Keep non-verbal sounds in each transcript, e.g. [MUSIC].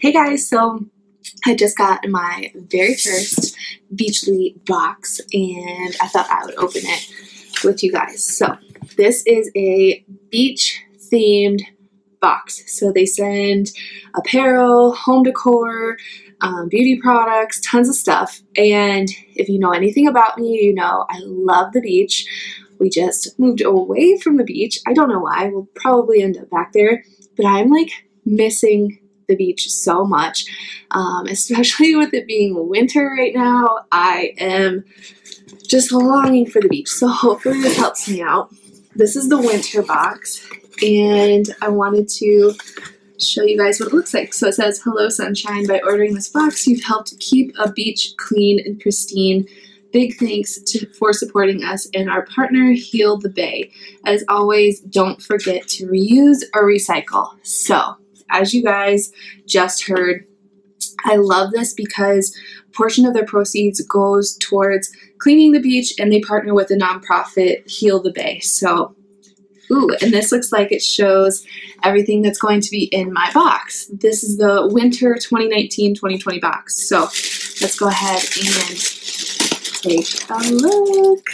Hey guys, so I just got my very first Beachly box and I thought I would open it with you guys. So this is a beach themed box. So they send apparel, home decor, um, beauty products, tons of stuff. And if you know anything about me, you know I love the beach. We just moved away from the beach. I don't know why. We'll probably end up back there. But I'm like missing the beach so much, um, especially [LAUGHS] with it being winter right now. I am just longing for the beach. So hopefully this helps me out. This is the winter box and I wanted to show you guys what it looks like. So it says, Hello Sunshine, by ordering this box, you've helped keep a beach clean and pristine. Big thanks to, for supporting us and our partner, Heal the Bay. As always, don't forget to reuse or recycle. So as you guys just heard, I love this because portion of their proceeds goes towards cleaning the beach and they partner with a nonprofit, Heal the Bay. So, ooh, and this looks like it shows everything that's going to be in my box. This is the winter 2019-2020 box. So let's go ahead and take a look.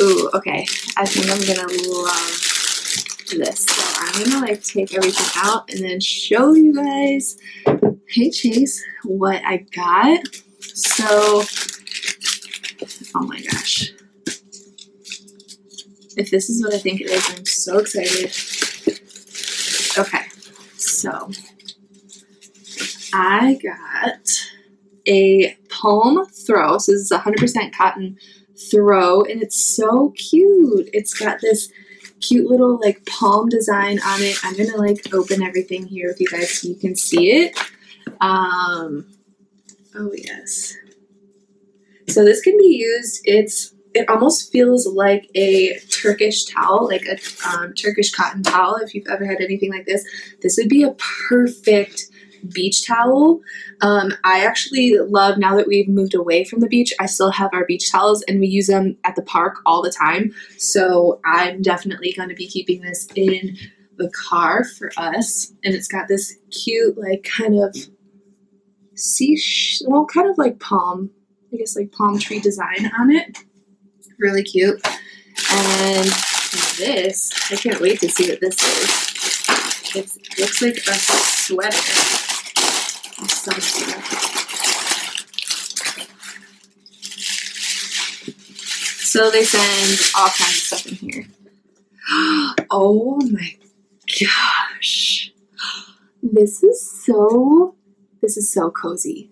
Ooh, okay. I think I'm gonna love this. So I'm gonna like take everything out and then show you guys, hey Chase, what I got. So, oh my gosh. If this is what I think it is, I'm so excited. Okay, so I got a palm throw. So this is 100% cotton throw, and it's so cute. It's got this cute little like palm design on it. I'm gonna like open everything here with you guys so you can see it. Um, oh yes. So this can be used, it's, it almost feels like a Turkish towel, like a um, Turkish cotton towel. If you've ever had anything like this, this would be a perfect beach towel. Um, I actually love now that we've moved away from the beach, I still have our beach towels and we use them at the park all the time. So I'm definitely going to be keeping this in the car for us. And it's got this cute, like, kind of sea, well, kind of like palm, I guess, like palm tree design on it. Really cute. And this, I can't wait to see what this is. It looks like a sweater some So they send all kinds of stuff in here. [GASPS] Oh my gosh. This is so, this is so cozy.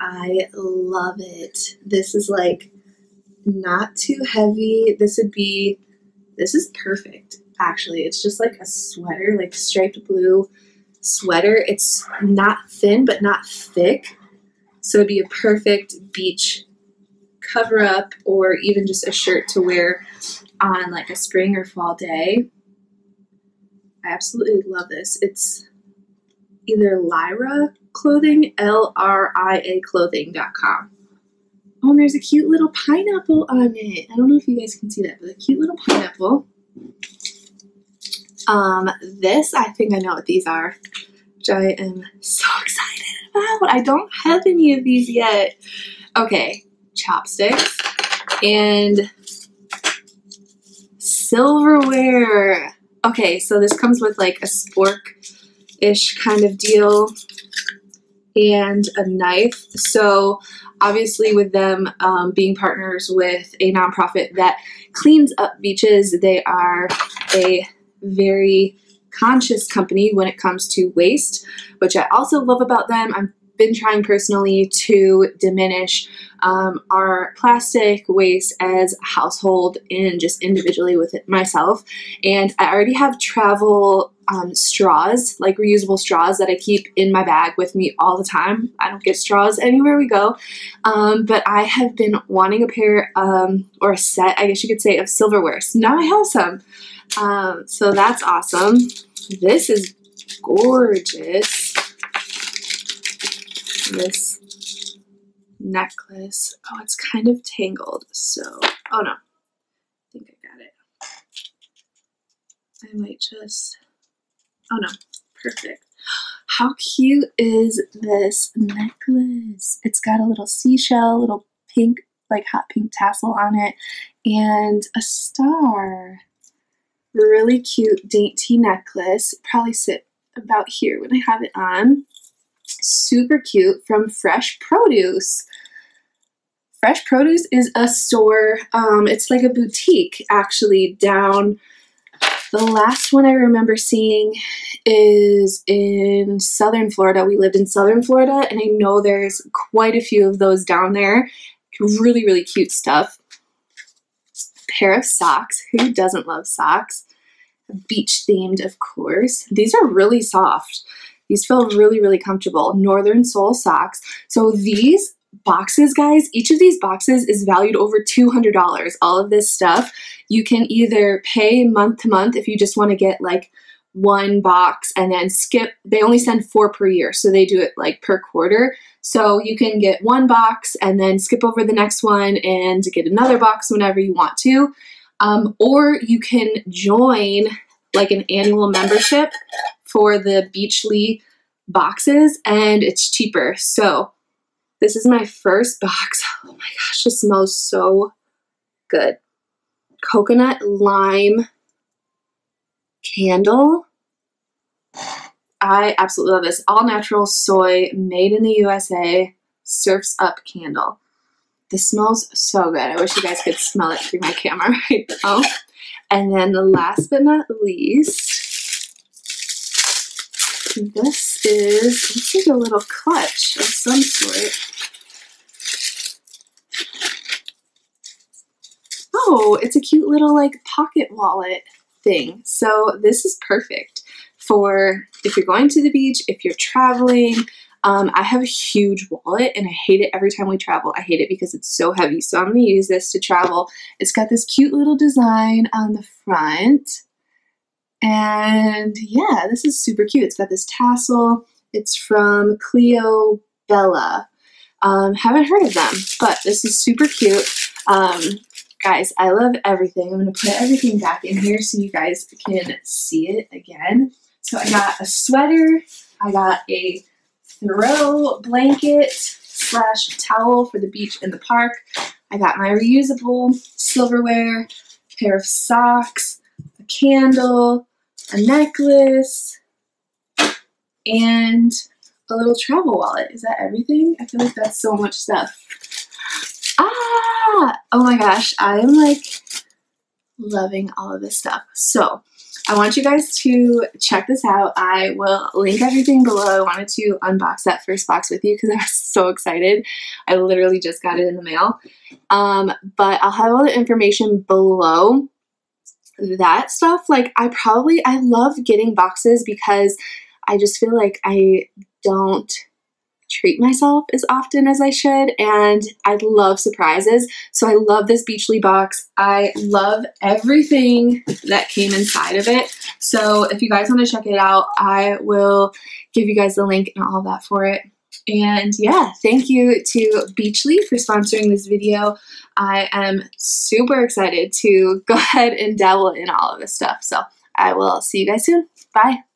I love it. This is like not too heavy. This would be, this is perfect actually. It's just like a sweater, like striped blue sweater. It's not thin, but not thick. So it'd be a perfect beach cover up or even just a shirt to wear on like a spring or fall day. I absolutely love this. It's either Lyra clothing, L R I A clothing.com. Oh, and there's a cute little pineapple on it. I don't know if you guys can see that, but a cute little pineapple. Um, this, I think I know what these are, which I am so [LAUGHS] excited about. I don't have any of these yet. Okay, chopsticks and silverware. Okay, so this comes with like a spork-ish kind of deal and a knife. So obviously with them um, being partners with a nonprofit that cleans up beaches, they are a very conscious company when it comes to waste, which I also love about them. I've been trying personally to diminish um, our plastic waste as household and just individually with it myself. And I already have travel um, straws, like reusable straws that I keep in my bag with me all the time. I don't get straws anywhere we go. Um, but I have been wanting a pair um, or a set, I guess you could say, of silverware. So now I have some. Um, so that's awesome. This is gorgeous. This necklace. Oh, it's kind of tangled. So, oh no. I think I got it. I might just, oh no, perfect. how cute is this necklace? It's got a little seashell, little pink, like hot pink tassel on it, and a star. Really cute, dainty necklace. Probably sit about here when I have it on. Super cute from Fresh Produce. Fresh Produce is a store, um, it's like a boutique actually down. The last one I remember seeing is in southern Florida. We lived in southern Florida, and I know there's quite a few of those down there. Really, really cute stuff. Pair of socks. Who doesn't love socks? Beach themed, of course. These are really soft. These feel really, really comfortable. Northern Soul socks. So these boxes, guys, each of these boxes is valued over $200. All of this stuff, you can either pay month to month if you just want to get like one box and then skip. They only send four per year, so they do it like per quarter. So you can get one box and then skip over the next one and get another box whenever you want to. Um, or you can join like an annual membership for the Beachly boxes and it's cheaper. So this is my first box. [LAUGHS] Oh my gosh, it smells so good. Coconut lime candle. I absolutely love this. All natural soy, made in the USA, surfs up candle. This smells so good. I wish you guys could smell it through my camera [LAUGHS] right now. And then the last but not least, this is, a little clutch of some sort. Oh, it's a cute little like pocket wallet thing. So this is perfect for if you're going to the beach, if you're traveling. Um, I have a huge wallet and I hate it every time we travel. I hate it because it's so heavy. So I'm going to use this to travel. It's got this cute little design on the front. And yeah, this is super cute. It's got this tassel. It's from Cleo Bella. Um, haven't heard of them, but this is super cute. Um, guys, I love everything. I'm going to put everything back in here so you guys can see it again. So I got a sweater. I got a throw blanket slash towel for the beach and the park. I got my reusable silverware, pair of socks, a candle, a necklace, and a little travel wallet. Is that everything? I feel like that's so much stuff. Ah! Oh my gosh, I am like loving all of this stuff. So, I want you guys to check this out. I will link everything below. I wanted to unbox that first box with you because [LAUGHS] I was so excited. I literally just got it in the mail. Um, but I'll have all the information below that stuff, like I probably, I love getting boxes because I just feel like I don't treat myself as often as I should and I love surprises. So I love this Beachly box. I love everything that came inside of it. So if you guys want to check it out, I will give you guys the link and all that for it. And yeah, thank you to Beachly for sponsoring this video. I am super excited to [LAUGHS] go ahead and dabble in all of this stuff. So I will see you guys soon. Bye.